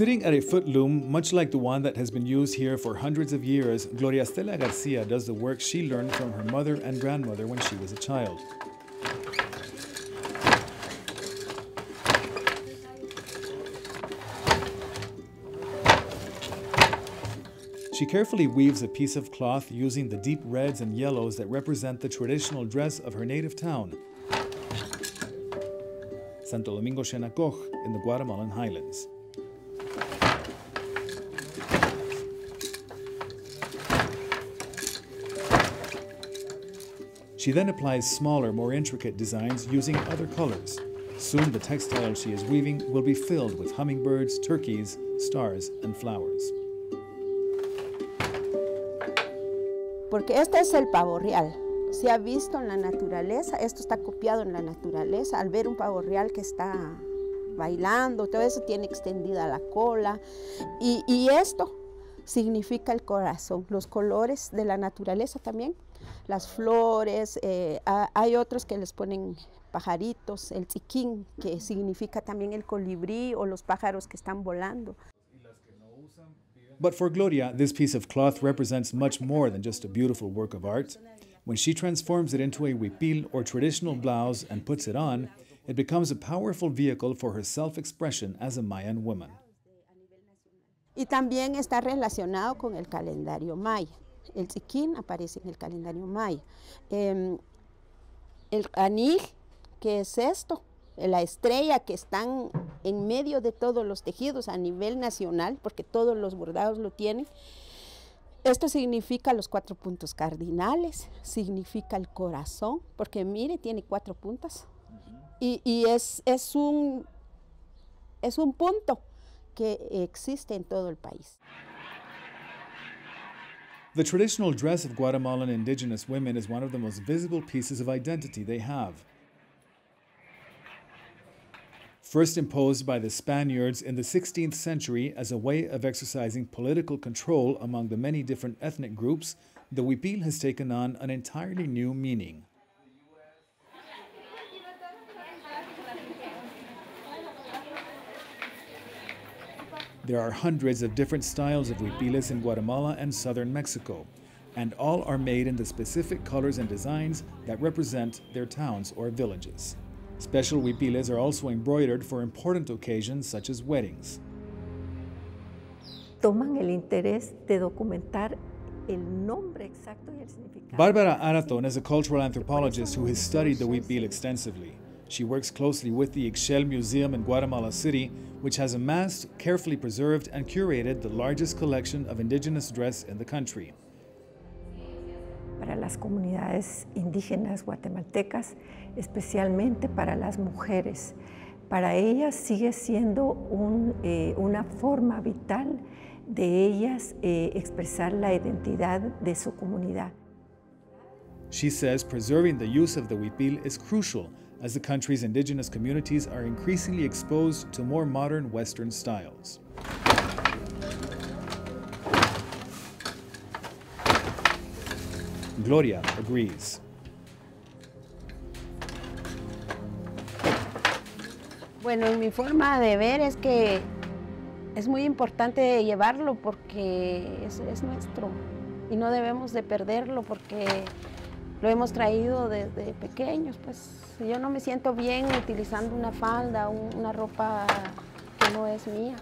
Sitting at a foot loom, much like the one that has been used here for hundreds of years, Gloria Estela Garcia does the work she learned from her mother and grandmother when she was a child. She carefully weaves a piece of cloth using the deep reds and yellows that represent the traditional dress of her native town, Santo Domingo Xenacoj in the Guatemalan highlands. She then applies smaller, more intricate designs using other colors. Soon the textile she is weaving will be filled with hummingbirds, turkeys, stars, and flowers. porque este es el pavo real. Se ha visto en la naturaleza, esto está copiado en la naturaleza, al ver un pavo real que está bailando, todo eso tiene extendida la cola y, y esto significa el corazón, los colores de la naturaleza también, las flores, eh, hay otros que les ponen pajaritos, el chiquín, que significa también el colibrí o los pájaros que están volando. But for Gloria, this piece of cloth represents much more than just a beautiful work of art. When she transforms it into a huipil or traditional blouse and puts it on, it becomes a powerful vehicle for her self-expression as a Mayan woman. Y también está relacionado con el calendario maya. El chiquín aparece en el calendario maya. Eh, el anil, ¿qué es esto? la estrella que están en medio de todos los tejidos a nivel nacional, porque todos los bordados lo tienen. Esto significa los cuatro puntos cardinales, significa el corazón, porque mire, tiene cuatro puntas. Y, y es, es, un, es un punto que existe en todo el país. The traditional dress of Guatemalan indigenous women is one of the most visible pieces of identity they have. first imposed by the Spaniards in the 16th century as a way of exercising political control among the many different ethnic groups, the huipil has taken on an entirely new meaning. There are hundreds of different styles of huipiles in Guatemala and southern Mexico, and all are made in the specific colors and designs that represent their towns or villages. Special huipiles are also embroidered for important occasions such as weddings. Toman el interés de documentar el nombre exacto y el significado. Barbara Arathoon is a cultural anthropologist who has studied the huipil extensively. She works closely with the Ixchel Museum in Guatemala City, which has amassed, carefully preserved, and curated the largest collection of indigenous dress in the country. para las comunidades indígenas guatemaltecas, especialmente para las mujeres. Para ellas sigue siendo un, eh, una forma vital de ellas eh, expresar la identidad de su comunidad. She says preserving the use of the huipil is crucial as the country's indigenous communities are increasingly exposed to more modern Western styles. Gloria agrees. Bueno, en mi forma de ver es que es muy importante llevarlo porque es, es, nuestro y no debemos de perderlo porque lo hemos traído desde pequeños. Pues yo no me siento bien utilizando una falda, una ropa que no es mía.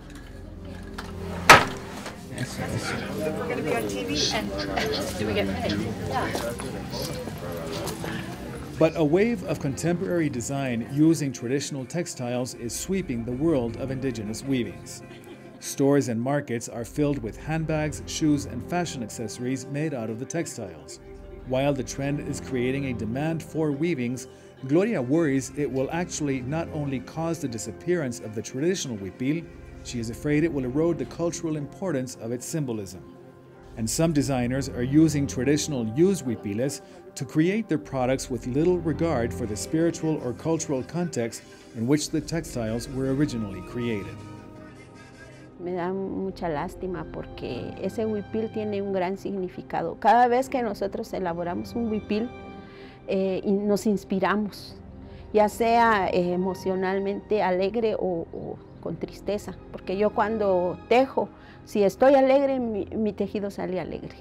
But a wave of contemporary design using traditional textiles is sweeping the world of indigenous weavings. Stores and markets are filled with handbags, shoes, and fashion accessories made out of the textiles. While the trend is creating a demand for weavings, Gloria worries it will actually not only cause the disappearance of the traditional huipil, she is afraid it will erode the cultural importance of its symbolism. And some designers are using traditional used huipiles to create their products with little regard for the spiritual or cultural context in which the textiles were originally created. Me da mucha lástima porque ese huipil tiene un gran significado. Cada vez que nosotros elaboramos un huipil, eh, nos inspiramos, ya sea eh, emocionalmente alegre o, con tristeza, porque yo cuando tejo, si estoy alegre, mi, mi tejido sale alegre.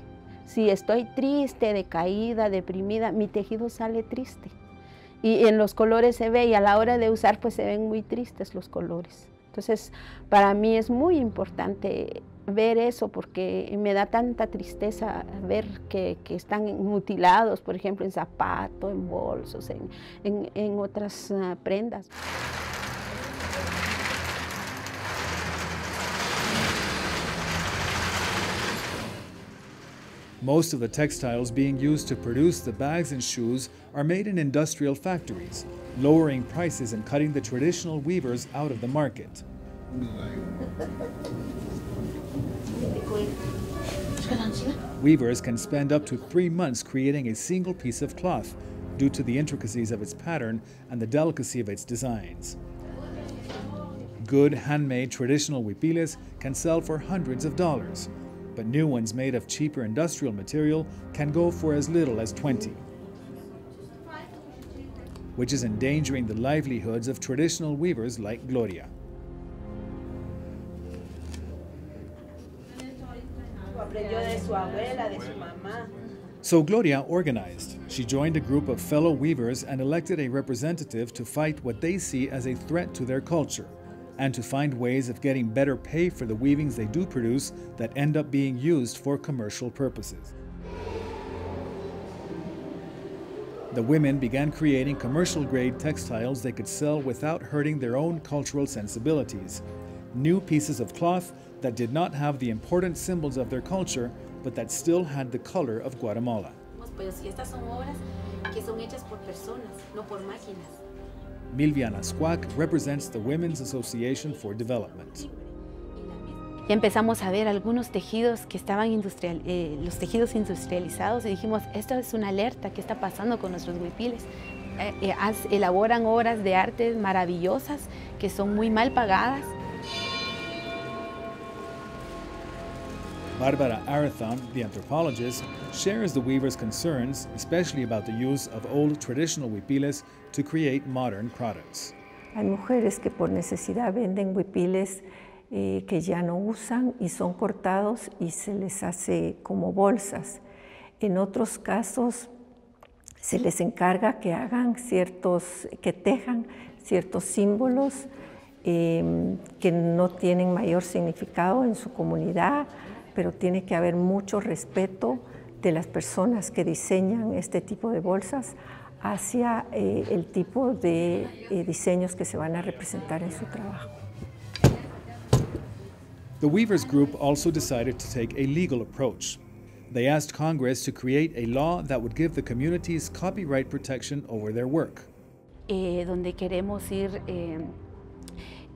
Si estoy triste, decaída, deprimida, mi tejido sale triste. Y en los colores se ve y a la hora de usar pues se ven muy tristes los colores. Entonces, para mí es muy importante ver eso porque me da tanta tristeza ver que, están mutilados, por ejemplo, en zapatos, en bolsos, en, en, otras uh, prendas. Most of the textiles being used to produce the bags and shoes are made in industrial factories, lowering prices and cutting the traditional weavers out of the market. Weavers can spend up to three months creating a single piece of cloth due to the intricacies of its pattern and the delicacy of its designs. Good handmade traditional huipiles can sell for hundreds of dollars, but new ones made of cheaper industrial material can go for as little as 20, which is endangering the livelihoods of traditional weavers like Gloria. So Gloria organized. She joined a group of fellow weavers and elected a representative to fight what they see as a threat to their culture and to find ways of getting better pay for the weavings they do produce that end up being used for commercial purposes. The women began creating commercial grade textiles they could sell without hurting their own cultural sensibilities. New pieces of cloth that did not have the important symbols of their culture, but that still had the color of Guatemala. Milvian Aspuac represents the Women's Association for Development. Y empezamos a ver algunos tejidos que estaban industrial, eh, los tejidos industrializados y dijimos, esto es una alerta, ¿qué está pasando con nuestros huipiles? Eh, eh, elaboran obras de arte maravillosas que son muy mal pagadas. Barbara Arathon, the anthropologist, shares the weaver's concerns, especially about the use of old traditional huipiles to create modern products. Hay mujeres que por necesidad venden huipiles eh, que ya no usan y son cortados y se les hace como bolsas. En otros casos se les encarga que hagan ciertos, que tejan ciertos símbolos eh, que no tienen mayor significado en su comunidad, pero tiene que haber mucho respeto de las personas que diseñan este tipo de bolsas hacia eh, el tipo de eh, diseños que se van a representar en su trabajo. The Weavers Group also decided to take a legal approach. They asked Congress to create a law that would give the communities copyright protection over their work. Eh, donde queremos ir eh,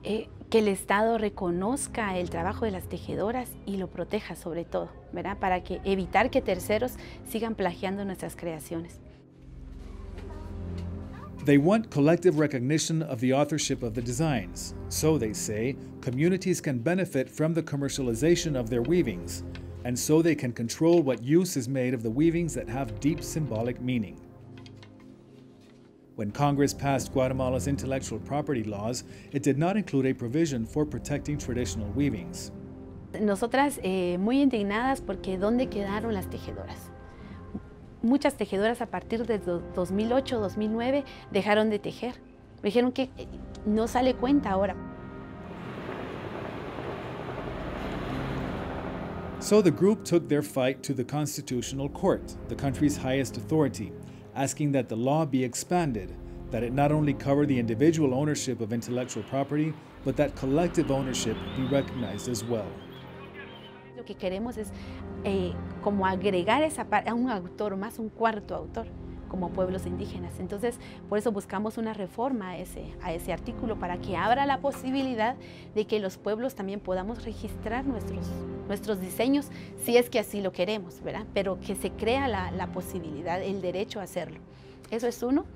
eh, que el Estado reconozca el trabajo de las tejedoras y lo proteja sobre todo, ¿verdad? Para que evitar que terceros sigan plagiando nuestras creaciones. They want collective recognition of the authorship of the designs. So, they say, communities can benefit from the commercialization of their weavings, and so they can control what use is made of the weavings that have deep symbolic meaning. When Congress passed Guatemala's intellectual property laws, it did not include a provision for protecting traditional weavings. Nosotras eh, muy indignadas porque ¿dónde quedaron las tejedoras? muchas tejedoras a partir de 2008, 2009 dejaron de tejer. Me dijeron que eh, no sale cuenta ahora. So the group took their fight to the Constitutional Court, the country's highest authority, asking that the law be expanded, that it not only cover the individual ownership of intellectual property, but that collective ownership be recognized as well. Lo que queremos es eh, como agregar esa a un autor más, un cuarto autor, como pueblos indígenas. Entonces, por eso buscamos una reforma a ese, a ese artículo para que abra la posibilidad de que los pueblos también podamos registrar nuestros, nuestros diseños, si es que así lo queremos, ¿verdad? Pero que se crea la, la posibilidad, el derecho a hacerlo. Eso es uno.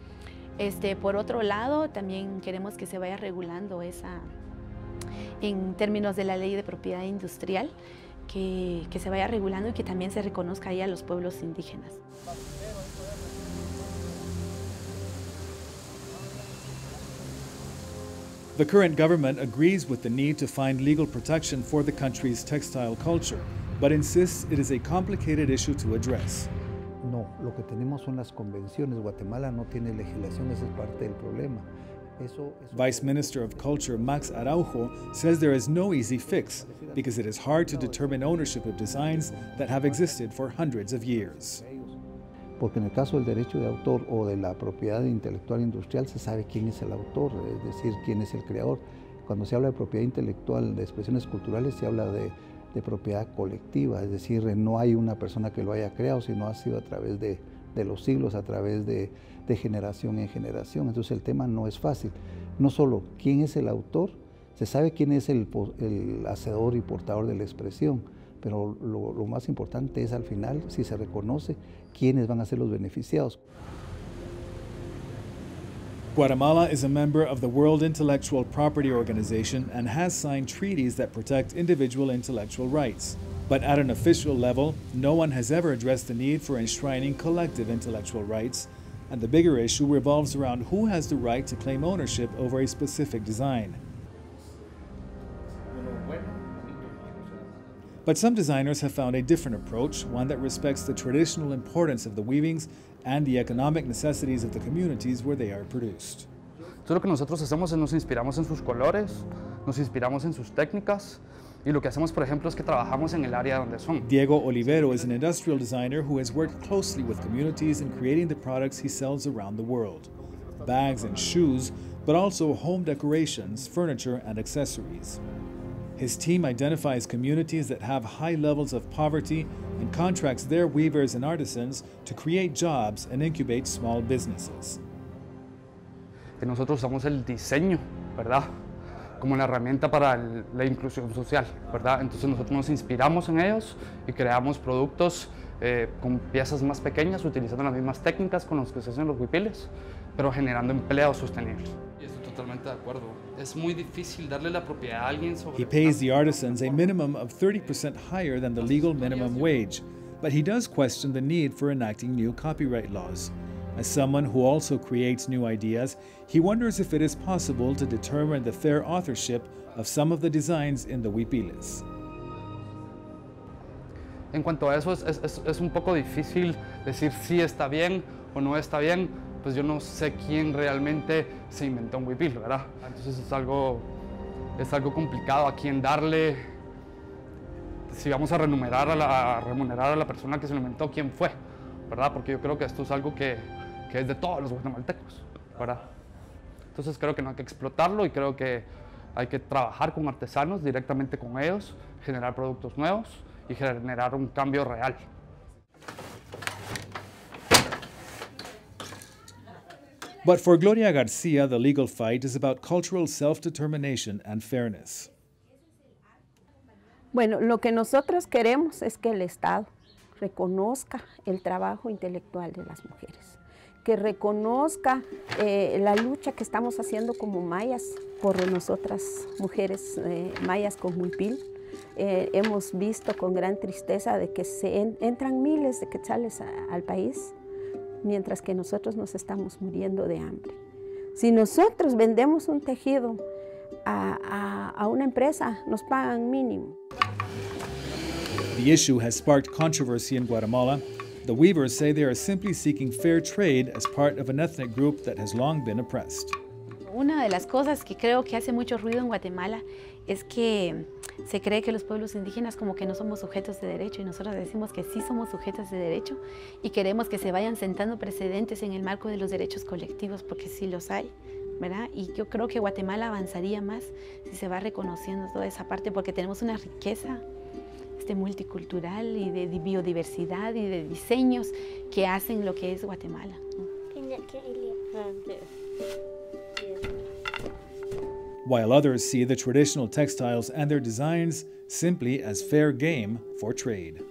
Este, por otro lado, también queremos que se vaya regulando esa, en términos de la ley de propiedad industrial, que, que, se vaya regulando y que también se reconozca ahí a los pueblos indígenas. The current government agrees with the need to find legal protection for the country's textile culture, but insists it is a complicated issue to address. No, lo que tenemos son las convenciones. Guatemala no tiene legislación, esa es parte del problema. Vice Minister of Culture Max Araujo says there is no easy fix because it is hard to determine ownership of designs that have existed for hundreds of years. Porque en el caso del derecho de autor o de la propiedad intelectual industrial se sabe quién es el autor, es decir, quién es el creador. Cuando se habla de propiedad intelectual de expresiones culturales se habla de, propiedad colectiva, es decir, no hay una persona que lo haya creado, sino ha sido a través de, los siglos, a través de, generación en generación. Entonces el tema no es fácil. No solo quién es el autor, se sabe quién es el hacedor y portador de la expresión, pero lo, lo, más importante es al final si se reconoce quiénes van a ser los beneficiados. Guatemala is a member of the World Intellectual Property Organization and has signed treaties that protect individual intellectual rights. But at an official level, no one has ever addressed the need for enshrining collective intellectual rights, and the bigger issue revolves around who has the right to claim ownership over a specific design. But some designers have found a different approach, one that respects the traditional importance of the weavings and the economic necessities of the communities where they are produced. Entonces lo que nosotros hacemos es nos inspiramos en sus colores, nos inspiramos en sus técnicas, y lo que hacemos, por ejemplo, es que trabajamos en el área donde son. Diego Olivero is an industrial designer who has worked closely with communities in creating the products he sells around the world. Bags and shoes, but also home decorations, furniture, and accessories. His team identifies communities that have high levels of poverty and contracts their weavers and artisans to create jobs and incubate small businesses. nosotros usamos el diseño, ¿verdad? Como la herramienta para el, la inclusión social, ¿verdad? Entonces nosotros nos inspiramos en ellos y creamos productos eh, con piezas más pequeñas, utilizando las mismas técnicas con las que se hacen los huipiles, pero generando empleos sostenibles. Totalmente de acuerdo. Es muy difícil darle la propiedad a alguien sobre... He pays the artisans a minimum of 30% higher than the legal minimum wage, but he does question the need for enacting new copyright laws. As someone who also creates new ideas, he wonders if it is possible to determine the fair authorship of some of the designs in the huipiles. En cuanto a eso, es, es, es un poco difícil decir si está bien o no está bien, pues yo no sé quién realmente se inventó un huipil, ¿verdad? Entonces es algo, es algo complicado a quién darle, si vamos a remunerar a, la, remunerar a la persona que se lo inventó, quién fue, ¿verdad? Porque yo creo que esto es algo que, que es de todos los guatemaltecos, ¿verdad? Entonces creo que no hay que explotarlo y creo que hay que trabajar con artesanos directamente con ellos, generar productos nuevos y generar un cambio real. But for Gloria Garcia, the legal fight is about cultural self-determination and fairness. Bueno, lo que nosotros queremos es que el Estado reconozca el trabajo intelectual de las mujeres, que reconozca eh, la lucha que estamos haciendo como mayas por nosotras mujeres eh, mayas con Huipil. Eh, hemos visto con gran tristeza de que se en, entran miles de quetzales al país mientras que nosotros nos estamos muriendo de hambre. Si nosotros vendemos un tejido a, a, a una empresa, nos pagan mínimo. The issue has sparked controversy in Guatemala. The weavers say they are simply seeking fair trade as part of an ethnic group that has long been oppressed. Una de las cosas que creo que hace mucho ruido en Guatemala es que se cree que los pueblos indígenas como que no somos sujetos de derecho y nosotros decimos que sí somos sujetos de derecho y queremos que se vayan sentando precedentes en el marco de los derechos colectivos porque sí los hay. ¿verdad? Y yo creo que Guatemala avanzaría más si se va reconociendo toda esa parte porque tenemos una riqueza este, multicultural y de biodiversidad y de diseños que hacen lo que es Guatemala. While others see the traditional textiles and their designs simply as fair game for trade.